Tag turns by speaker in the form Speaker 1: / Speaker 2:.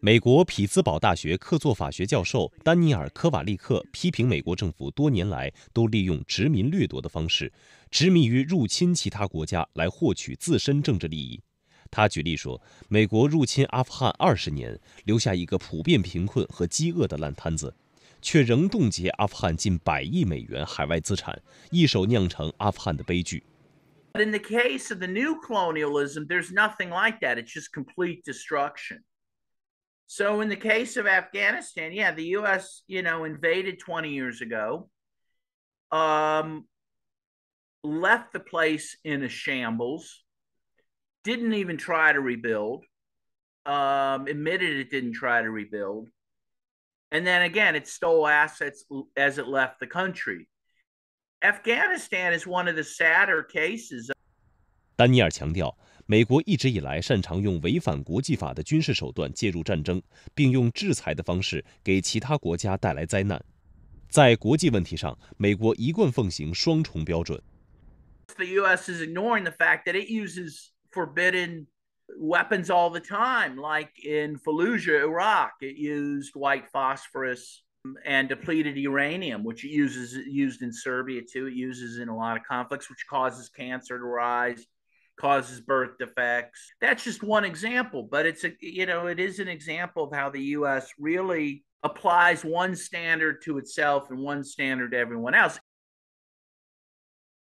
Speaker 1: 美国匹兹堡大学客座法学教授丹尼尔·科瓦利克批评美国政府多年来都利用殖民掠夺的方式，执迷于入侵其他国家来获取自身政治利益。他举例说，美国入侵阿富汗二十年，留下一个普遍贫困和饥饿的烂摊子，却仍冻结阿富汗近百亿美元海外资产，一手酿成阿富汗的悲剧。
Speaker 2: But in the case of the new colonialism, there's nothing like that. It's just complete destruction. So in the case of Afghanistan, yeah, the U.S. you know invaded 20 years ago, um, left the place in a shambles, didn't even try to rebuild, um, admitted it didn't try to rebuild, and then again it stole assets as it left the country. Afghanistan is one of the sadder cases.
Speaker 1: 丹尼尔强调，美国一直以来擅长用违反国际法的军事手段介入战争，并用制裁的方式给其他国家带来灾难。在国际问题上，美国一贯奉行双重标准。
Speaker 2: The U.S. is ignoring the fact that it uses forbidden weapons all the time, like in Fallujah, Iraq, it used white phosphorus and depleted uranium, which it uses used in Serbia too. It uses in a lot of conflicts, which causes cancer to rise, causes birth defects. That's just one example, but it's a you know it is an example of how the U.S. really applies one standard to itself and one standard to everyone else.